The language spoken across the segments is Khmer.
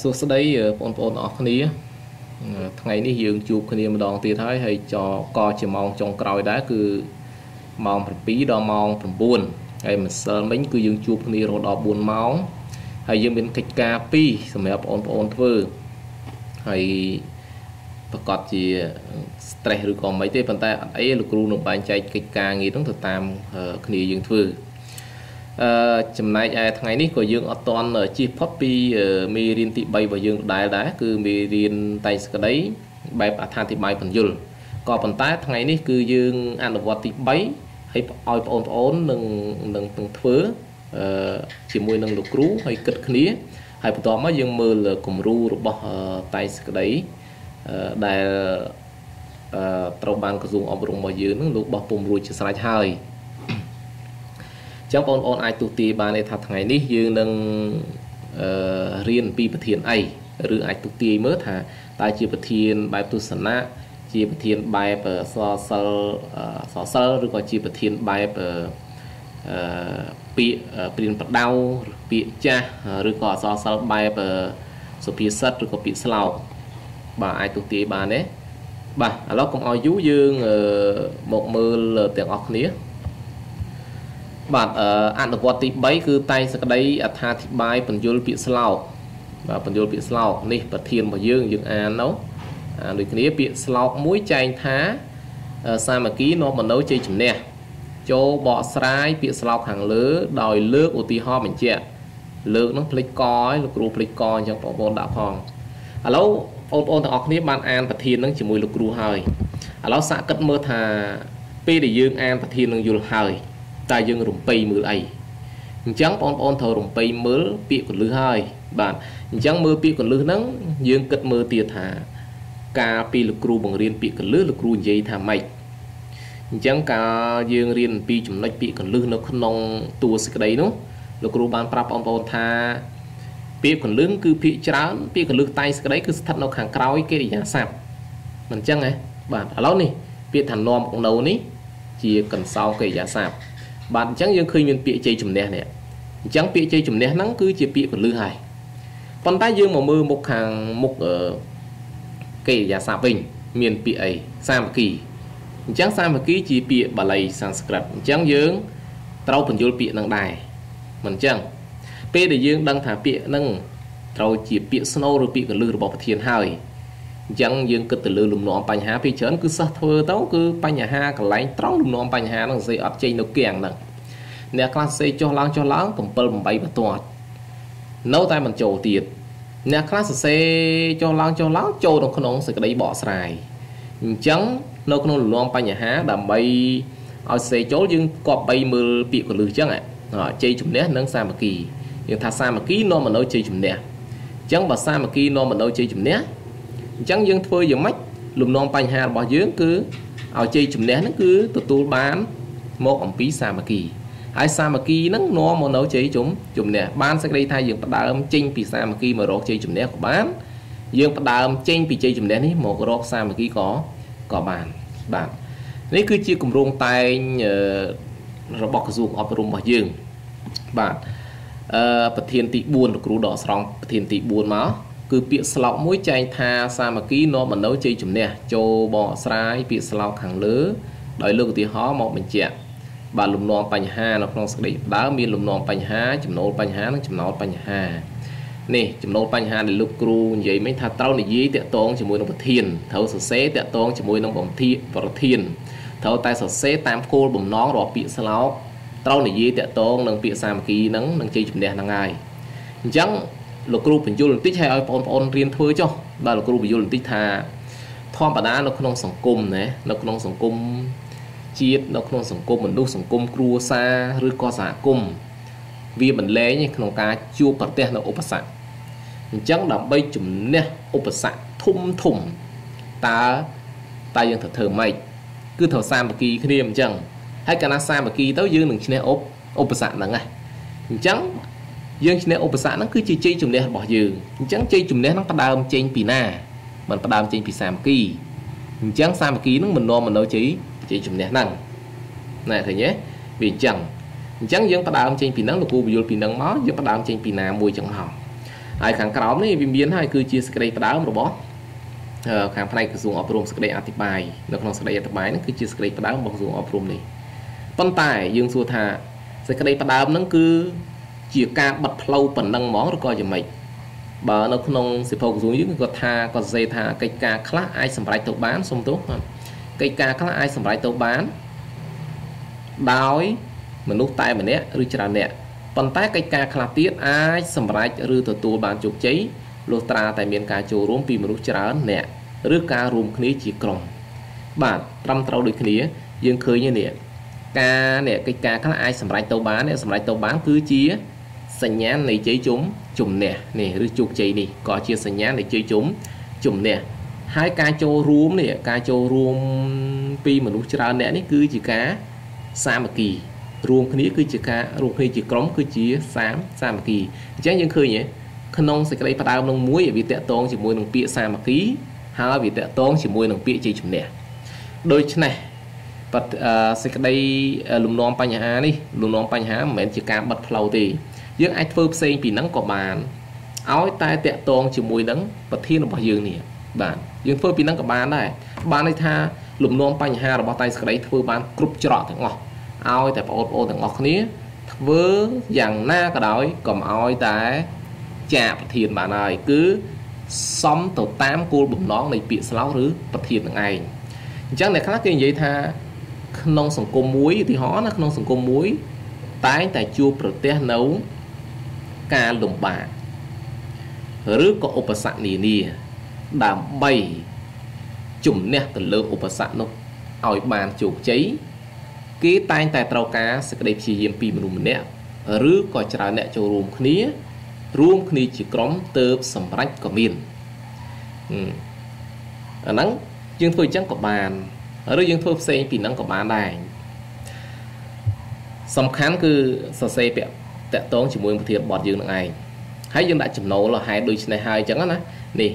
សួស្តីបងប្អូនអរគ្នា ថ្ងៃនេះយើងជួបគ្នាម្ដងទៀតហើយហើយចក៏ជាម៉ោងចុងក្រោយដែរគឺម៉ោង7ដល់ម៉ោង9ហើយម្សិលមិញគឺយើងជួបគ្នារហូតដល់4ម៉ោងហើយយើងមានកិច្ចការ2សម្រាប់បងប្អូនធ្វើហើយប្រកាសជា stress ឬក៏មិនទេប៉ុន្តែអត់អីលោកគ្រូនឹងបែងចែកកិច្ចការងារហ្នឹងទៅតាមគ្នាយើងធ្វើ អឺចំណែកឯថ្ងៃនេះក៏យើងអត់តន់ជិះផុតពីមេរៀនទី3របស់យើងដដែលដែរគឺមេរៀនតែងសក្តីបែបអត្ថាធិប្បាយបញ្យលក៏ប៉ុន្តែថ្ងៃនេះគឺយើងអនុវត្តទី3ហើយឲ្យបងប្អូននឹងនឹងនឹងធ្វើអឺជាមួយនឹងលោកគ្រូហើយគិតគ្នាហើយបន្ទាប់មកយើងមើលគំរូរបស់តែងសក្តីដែលត្រូវបានក្រសួងអប់រំរបស់យើងនឹងលោកបោះពុំរួចជាស្រេចហើយ ចឹងបងប្អូនអាចទូទាយបានទេថាថ្ងៃនេះយើងនឹងរៀនពីប្រធានអីឬអាចទូទាយមើលថាតើជាប្រធានបែបទស្សនៈជាប្រធានបែបសរសិលសរសិលឬក៏ជាប្រធានបែបអឺពាក្យព្រៀនប្រដៅពាក្យចាស់ឬក៏អសរសិលបែបសុភាសិតឬក៏ពាក្យស្លោកបាទអាចទូទាយបានទេបាទឥឡូវកុំឲ្យយូរយើងមកមើលទាំងអស់គ្នា បាទអនុវត្តទី3គឺតែងសក្តីអត្ថាធិប្បាយបញ្យលពាក្យស្លោកបាទបញ្យលពាក្យស្លោកនេះប្រធានរបស់យើងយើងអាននោះអានដូចគ្នាពាក្យស្លោកមួយចែងថាសាមគ្គីនាំមនោជ័យជំនះចូលបកស្រាយពាក្យស្លោកខាងលើ ដោយលើកឧទាហរណ៍បញ្ជាក់លើកនឹងផ្លេចកឲ្យលោកគ្រូផ្លេចកអញ្ចឹងបងប្អូនដាក់ផងឥឡូវបងប្អូនទាំងអស់គ្នាបានអានប្រធាននឹងជាមួយលោកគ្រូហើយឥឡូវសាកគិតមើលថាពេលដែលយើងអានប្រធាននឹងយល់ហើយ តើយើងរំពៃមើលអីអញ្ចឹងបងប្អូនត្រូវរំពៃមើលពាក្យកលឹះហើយបាទអញ្ចឹងមើលពាក្យកលឹះហ្នឹងយើងគិតមើលទៀតថា ការពីលោកគ្រូបង្រៀនពាក្យកលឹះលោកគ្រូនិយាយថាម៉េចអញ្ចឹងការយើងរៀនអំពីចំណុចពាក្យកលឹះនៅក្នុងតួសេចក្តីនោះលោកគ្រូបានប្រាប់បងប្អូនថាពាក្យកលឹះគឺពាក្យច្រើនពាក្យកលឹះតែងសេចក្តីគឺស្ថិតនៅខាងក្រោយកិរិយាសព្ទមិនអញ្ចឹងហ៎បាទឥឡូវនេះពាក្យថានាំកនៅនេះជាកន្សោកិរិយាសព្ទ បាទអញ្ចឹងយើងឃើញមានពាក្យជ័យជំនះនេះអញ្ចឹងពាក្យជ័យជំនះហ្នឹងគឺជាពាក្យកលឹះហើយប៉ុន្តែយើងមកមើលមុខខាងមុខកិរិយាសព្ទវិញមានពាក្យអីសាមគ្គីអញ្ចឹងសាមគ្គីជាពាក្យបាលីសំស្ក្រឹតអញ្ចឹងយើងត្រូវបញ្យល់ពាក្យនឹងដែរមិនអញ្ចឹងពេលដែលយើងដឹងថាពាក្យនឹងត្រូវជាពាក្យស្នូឬពាក្យកលឹះរបស់ប្រធានហើយ អញ្ចឹងយើងគិតទៅលើលំនាំបញ្ហាពីច្រើនគឺសិស្សធ្វើទៅគឺបញ្ហាកន្លែងត្រង់លំនាំបញ្ហាហ្នឹងសេអត់ចេញនៅគៀងហ្នឹងអ្នកខ្លះសេចុះឡើងចុះឡើង7 8បន្ទាត់នៅតែមិនចូលទៀតអ្នកខ្លះសរសេរចុះឡើងចុះឡើងចូលនៅក្នុងសេចក្តីបកស្រាយអញ្ចឹងនៅក្នុងលំនាំបញ្ហាដើម្បីឲ្យសេចូលយើងគប្បីមើលពាក្យកលឹះអញ្ចឹងជ័យជំនះនិងសាមគ្គីយើងថាសាមគ្គីនាំមកនៅជ័យជំនះអញ្ចឹងបើសាមគ្គីនាំមកនៅជ័យជំនះ អញ្ចឹងយើងធ្វើយ៉ាងម៉េចលំនាំបញ្ហារបស់យើងគឺឲ្យជ័យជំនះហ្នឹងគឺទទួលបានមកអំពីសាមគ្គីហើយសាមគ្គីហ្នឹងនាំមកនៅជ័យជំជំនះបានសេចក្តីថាយើងផ្ដើមចេញពីសាមគ្គីមករកជ័យជំនះក៏បានយើងផ្ដើមចេញពីជ័យជំនះនេះមករកសាមគ្គីក៏ក៏បានបាទនេះគឺជាគម្រោងតែងរបស់ក្រសួងអប់រំរបស់យើងបាទអឺប្រធានទី4លោកគ្រូដកស្រង់ប្រធានទី4មក គឺពាក្យស្លោកមួយចែងថាសាមគ្គីនាំមនោជ័យជំនះចូលបកស្រាយពាក្យស្លោកខាងលើ ដោយលើកឧទាហរណ៍មកបញ្ជាក់បាទលំនាំបញ្ហានៅក្នុងសេចក្តីដើមមានលំនាំបញ្ហាចំណូលបញ្ហានិងចំណោទបញ្ហានេះចំណូលបញ្ហាដែលលោកគ្រូនិយាយមិញថាត្រូវនិយាយតាក់ទងជាមួយនឹងប្រធានត្រូវសរសេរតាក់ទងជាមួយនឹងបំធីប្រធានត្រូវតែសរសេរតាមគោលបំណងរបស់ពាក្យស្លោកត្រូវនិយាយតាក់ទងនឹងពាក្យសាមគ្គីហ្នឹងនឹងជ័យជំនះហ្នឹងហើយអញ្ចឹង លោកគ្រូបញ្យល់បន្តិចឲ្យបងប្អូនរៀនធ្វើចុះបាទលោកគ្រូបញ្យល់បន្តិចថាធម្មតានៅក្នុងសង្គមណានៅក្នុងសង្គមជាតិនៅក្នុងសង្គមមនុស្សសង្គមគ្រួសារឬក៏សហគមន៍វាមិនលែងក្នុងការជួបប្រទះនៅឧបសគ្គអញ្ចឹងដើម្បីជំនះឧបសគ្គធំធំតើតើយើងត្រូវធ្វើម៉េចគឺត្រូវសាមគ្គីគ្នាអញ្ចឹងហើយកាលណាសាមគ្គីទៅយើងនឹងឈ្នះឧបសគ្គហ្នឹងណាអញ្ចឹង យើងឈ្នះឧបសគ្គហ្នឹងគឺជាជ័យជំនះរបស់យើងអញ្ចឹងជ័យជំនះហ្នឹងផ្ដើមចេញពីណាมันផ្ដើមចេញពីសាមគ្គីអញ្ចឹងសាមគ្គីហ្នឹងមិននាំមកនៅជ័យជ័យជំនះហ្នឹងណែឃើញទេវាអញ្ចឹងអញ្ចឹងយើងផ្ដើមចេញពីហ្នឹងលោកគ្រូបញ្យល់ពីហ្នឹងមកយើងផ្ដើមចេញពីណាមួយចឹងមកឥហើយខាងក្រោមនេះវាមានហើយគឺជាសេចក្តីផ្ដើមរបស់ខាងផ្នែកក្រសួងអប់រំសេចក្តីអធិប្បាយនៅក្នុងសេចក្តីអធិប្បាយហ្នឹងគឺជាសេចក្តីផ្ដើមរបស់ក្រសួងអប់រំនេះប៉ុន្តែយើងសួរថាសេចក្តីផ្ដើមហ្នឹងគឺ ជាការបិទផ្លូវប៉ុណ្ណឹងហ្មងឬក៏យ៉ាងម៉េចបើនៅក្នុងសិភៅក្រសួងយើងគាត់ថាគាត់សរសេរថាកិច្ចការខ្លះអាចសម្រេចទៅបានសុំទោសកិច្ចការខ្លះអាចសម្រេចទៅបានដោយមនុស្សតែម្នាក់ឬច្រើនអ្នកប៉ុន្តែកិច្ចការខ្លះទៀតអាចសម្រេចឬទទួលបានជោគជ័យលុះត្រាតែមានការចូលរួមពីមនុស្សច្រើនអ្នកឬការរួមគ្នាជាក្រុមបាទត្រឹមត្រូវដូចគ្នាយើងឃើញនេះការនេះកិច្ចការខ្លះអាចសម្រេចទៅបានអ្នកសម្រេចទៅបានគឺជា សញ្ញាណនៃជ័យជុំជំនះនេះឬជោគជ័យនេះក៏ជាសញ្ញាណនៃជ័យជុំជំនះហើយការចូលរួមនេះការចូលរួមពីមនុស្សច្រើនអ្នកនេះគឺជាការសាមគ្គីរួមគ្នាគឺជាការរួមគ្នាជាក្រុមគឺជាសាមសាមគ្គីអញ្ចឹងយើងឃើញទេក្នុងសេចក្តីផ្ដើមនឹងមួយវាតកតងជាមួយនឹងពាក្យសាមគ្គីហើយវាតកតងជាមួយនឹងពាក្យជ័យជំនះដូច្នេះបတ်សេចក្តីលំនាំបញ្ហានេះលំនាំបញ្ហាមិនមែនជាការបិទផ្លូវទេ យើងអាចធ្វើផ្សេងពីហ្នឹងក៏បានឲ្យតែតកតងជាមួយនឹងប្រធានរបស់យើងនេះបាទយើងធ្វើពីហ្នឹងក៏បានដែរបានន័យថាលំនាំបញ្ហារបស់តៃសក្តីធ្វើបានគ្រប់ច្រកទាំងអស់ឲ្យតែបងប្អូនទាំងអស់គ្នាធ្វើយ៉ាងណាក៏ដោយកុំឲ្យតែចាកប្រធានបានហើយគឺសំទៅតាមគោលបំណងនៃពាក្យស្លោកឬប្រធាននឹងឯងអញ្ចឹងអ្នកខ្លះគេនិយាយថាក្នុងសង្គមមួយឧទាហរណ៍ណាក្នុងសង្គមមួយតែងតែជួបប្រទះនៅ ការលំបាកឬក៏ឧបសគ្គនានាដើម្បីជំនះទៅលើឧបសគ្គនោះឲ្យបានជោគជ័យគេតែងតែត្រូវការសេចក្តីព្យាយាមពីមនុស្សម្នាក់ឬក៏ច្រើនអ្នកចូលរួមគ្នា រួមគ្នាជាក្រុមទៅសម្រេចក៏មានអាហ្នឹងយើងធ្វើអញ្ចឹងក៏បានឬយើងធ្វើផ្សេងពីហ្នឹងក៏បានដែរសំខាន់គឺសរសេរពាក្យ តាក់ទងជាមួយប្រធានបទយើងនឹងឯងហើយយើងដាក់ចំណូលហេតុដូចនេះហើយអញ្ចឹងណានេះ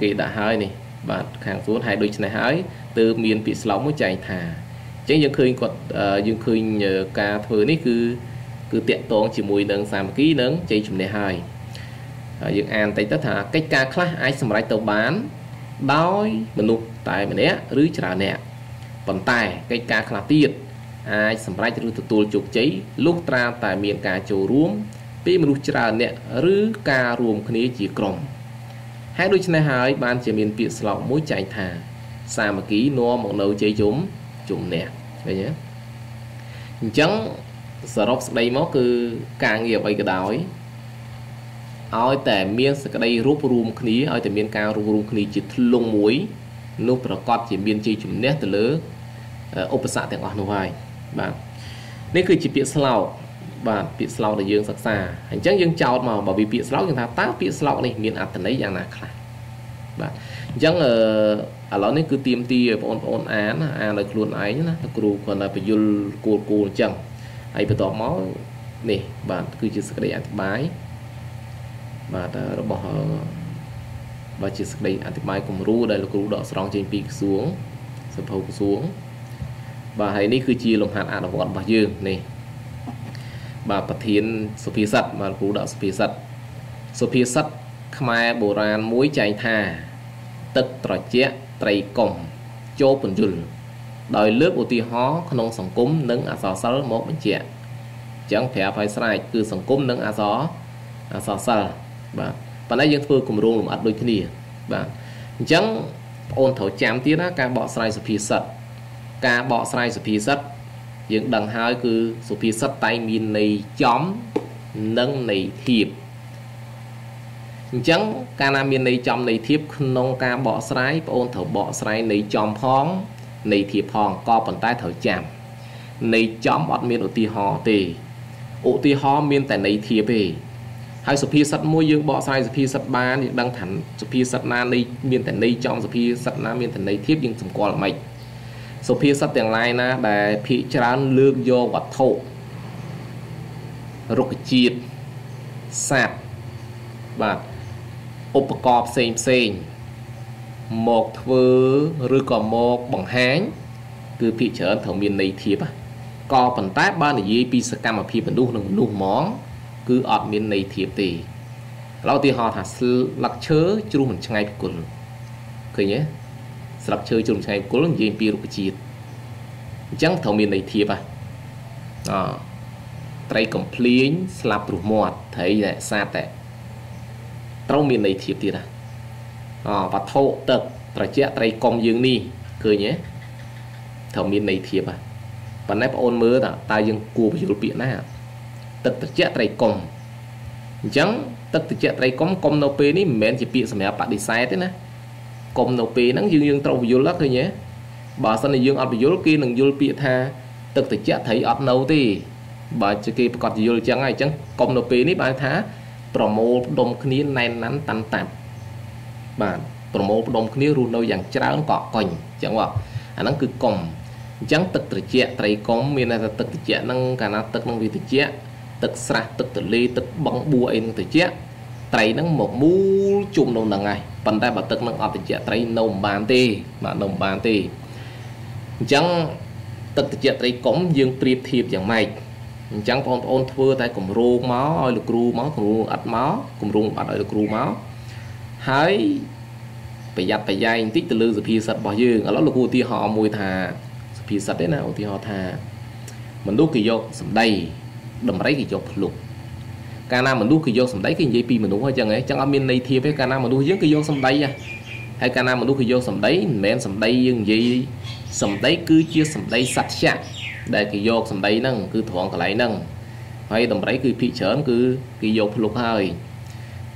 គេដាក់ហើយនេះបាទខាងសួនហេតុដូចនេះហើយទើបមានពាក្យស្លោកមួយចែងថាអញ្ចឹងយើងឃើញគាត់យើងឃើញការធ្វើនេះគឺគឺតាក់ទងជាមួយនឹងសាមគ្គីនិងជ័យជំនះហើយយើងអានតិចទៅថាកិច្ចការខ្លះអាចសម្រេចទៅបានដោយមនុស្សតែម្នាក់ឬច្រើនអ្នកប៉ុន្តែកិច្ចការខ្លះទៀត អាចសម្រេចឬទទួលជោគជ័យលុះត្រាតែមានការចូលរួម ពីមនុស្សច្រើនអ្នកឬការរួមគ្នាជាក្រុមហើយដូច្នេះហើយបានជាមានពាក្យស្លោកមួយចែងថាសាមគ្គីនាំមកនៅជ័យជុំជំនះឃើញទេអញ្ចឹងសរុបស្ដីមកគឺការងារអ្វីក៏ដោយឲ្យតែមានសក្តីរួបរวมគ្នាឲ្យតែមានការរួបរวมគ្នាជាធ្លុងមួយនោះប្រកាសជាមានជ័យជំនះទៅលើឧបសគ្គទាំងអស់នោះហើយ បាទនេះគឺជាពាក្យស្លោកបាទពាក្យស្លោកដែលយើងសិក្សាអញ្ចឹងយើងចោតមកបើវាពាក្យស្លោកយើងថាតើពាក្យស្លោកនេះមានអត្ថន័យយ៉ាងណាខ្លះបាទអញ្ចឹងអឺឥឡូវនេះគឺទៀមទីបងប្អូនអានអានដោយខ្លួនឯងណាគ្រូគាត់តែបញ្យលគោលគោលអញ្ចឹងហើយបន្ទាប់មកនេះបាទគឺជាសក្តីអធិប្បាយបាទរបស់បាទជាសក្តីអធិប្បាយគំរូដែលលោកគ្រូដកស្រង់ចេញពីក្រសួងសភៅក្រសួង បាទហើយនេះគឺជាលំហាត់អនុវត្តរបស់យើងនេះបាទប្រធានសុភាសិតបាទគ្រូដកសុភាសិតសុភាសិតខ្មែរបុរាណមួយចែងថា ទឹកត្រជាក់ត្រីកុំចូលពន្យល់ដោយលើកឧទាហរណ៍ក្នុងសង្គមនិងអសរសិល្ប៍មកបញ្ជាក់អញ្ចឹងប្រាប់ឲ្យស្រេចគឺសង្គមនិងអសរអសរសិល្ប៍បាទប៉ុន្តែយើងធ្វើគម្រោងលម្អិតដូចគ្នាបាទអញ្ចឹងបងអូនត្រូវចាំទៀតណាការបកស្រាយសុភាសិត ការបកស្រាយសុភាសិតយើងដឹងហើយគឺសុភាសិតតែងមានន័យចំនិងន័យធៀបអញ្ចឹងកាលណាមានន័យចំន័យធៀបក្នុងការបកស្រាយបងអូនត្រូវបកស្រាយន័យចំផងន័យធៀបផងក៏ប៉ុន្តែត្រូវចាំន័យចំអត់មានឧទាហរណ៍ទេឧទាហរណ៍មានតែន័យធៀបទេហើយសុភាសិតមួយយើងបកស្រាយសុភាសិតបានយើងដឹងថាសុភាសិតណានៃមានតែន័យចំសុភាសិតណាមានតែន័យធៀបយើងសម្គាល់មិន សុភាសិតទាំងឡាយណា ដែលភាកច្រើនលើកយកវត្ថុរុក្ខជាតិសត្វបាទឧបករណ៍ផ្សេងផ្សេងមកធ្វើឬក៏មកបង្ហាញ គឺភាកច្រើនត្រូវមានន័យធៀបក៏ប៉ុន្តែបើនិយាយពីសកម្មភាពមនុស្សនិងមនុស្សហ្មង គឺអត់មានន័យធៀបទេឡូវឧទាហរណ៍ថាស្លឹកឈើជ្រុះមិនឆ្ងាយពីគល់ឃើញទេ ស្លឹកឈើជ្រុះមិនឆ្ងាយពីគល់និយាយពីរុក្ខជាតិអញ្ចឹងត្រូវមានន័យធៀបហ៎អត្រីកំភ្លៀងស្លាប់ព្រោះមាត់ត្រីតែសាតតែត្រូវមានន័យធៀបទៀតហ៎អវត្ថុទឹកត្រជាក់ត្រីកុំយើងនេះឃើញទេត្រូវមានន័យធៀបហ៎ប៉ុន្តែបងអូនមើលតើតើយើងគួរបញ្យល់ពាក្យណាទឹកត្រជាក់ត្រីកុំអញ្ចឹងទឹកត្រជាក់ត្រីកុំកុំនៅពេលនេះមិនមែនជាពាក្យសម្រាប់បដិសេធទេណា កុំនៅពេលហ្នឹងយើងយើងត្រូវបញ្យល់ឃើញទេបើសិនជាយើងអត់បញ្យល់គេនឹងយល់ពាក្យថាទឹកត្រជាក់ត្រីអត់នៅទេបើជាគេប្រកាសយល់អញ្ចឹងហើយអញ្ចឹងកុំនៅពេលនេះបានថាប្រមូលផ្ដុំគ្នាណែនណាន់តាន់តាប់បាទប្រមូលផ្ដុំគ្នារស់នៅយ៉ាងច្រើនកក់កុញអញ្ចឹងបាទអាហ្នឹងគឺកុំអញ្ចឹងទឹកត្រជាក់ត្រីកុំមានតែទឹកត្រជាក់ហ្នឹងកាលណាទឹកនឹងវាត្រជាក់ទឹកស្រះទឹកទលេទឹកបឹងបួអីនឹងត្រជាក់ ត្រីហ្នឹងមកមូលជុំនៅហ្នឹងហើយប៉ុន្តែបើទឹកនឹងអត់ត្រជាក់ត្រីនៅមិនបានទេបាទនៅមិនបានទេអញ្ចឹងទឹកត្រជាក់ត្រីកុំយើងប្រៀបធៀបយ៉ាងម៉េចអញ្ចឹងបងប្អូនធ្វើតែគម្រោងមកឲ្យលោកគ្រូមកគម្រោងអត់មកគម្រោងអត់ឲ្យលោកគ្រូមកហើយប្រយ័ត្នប្រយែងបន្តិចទៅលើសុភាសិតរបស់យើងឥឡូវលោកគ្រូឧទាហរណ៍មួយថាសុភាសិតទេណាឧទាហរណ៍ថាមនុស្សគេយកសម្ដីដំរីគេយកភ្លុក កាលណាមនុស្សគេយកសម្ដីគេនិយាយពីមនុស្សអញ្ចឹងហ៎អញ្ចឹងអត់មានន័យធៀបទេកាលណាមនុស្សយើងគេយកសម្ដីហ៎ហើយកាលណាមនុស្សគេយកសម្ដីមិនមែនសម្ដីយើងនិយាយសម្ដីគឺជាសម្ដីសច្ចៈដែលគេយកសម្ដីហ្នឹងគឺត្រង់កន្លែងហ្នឹងហើយដំរីគឺភិកច្រើនគឺគេយកភ្លុកហើយ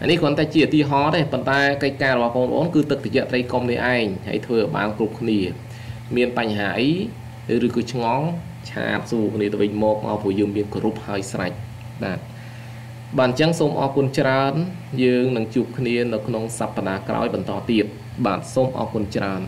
អានេះគ្រាន់តែជាឧទាហរណ៍ទេប៉ុន្តែកិច្ចការរបស់បងប្អូនគឺទឹកត្រជាក់ត្រីកុំនេះឯងហើយធ្វើឲ្យបានគ្រប់គ្នា មានបញ្ហាអីឬក៏ឆ្ងល់ឆាតសួរគ្នាទៅវិញមកមកព្រោះយើងមានគ្រប់ហើយស្រេចបាទ បាទអញ្ចឹងសូមអរគុណច្រើន យើងនឹងជួបគ្នានៅក្នុងសប្តាហ៍ក្រោយបន្តទៀតបាទសូមអរគុណច្រើន